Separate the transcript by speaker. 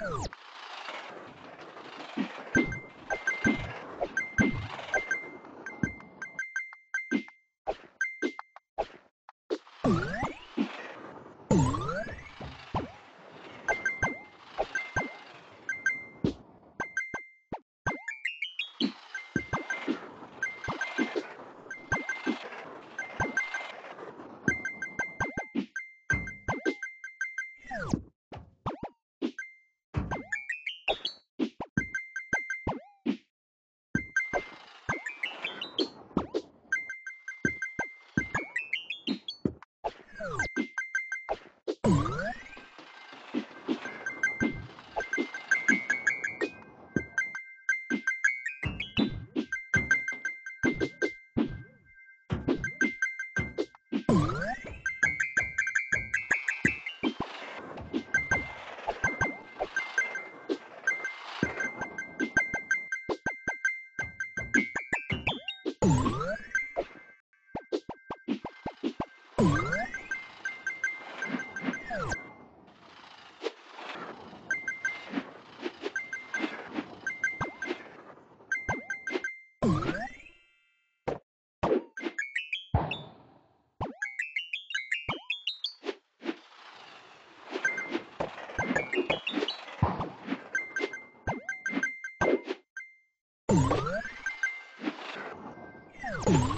Speaker 1: Oh! you you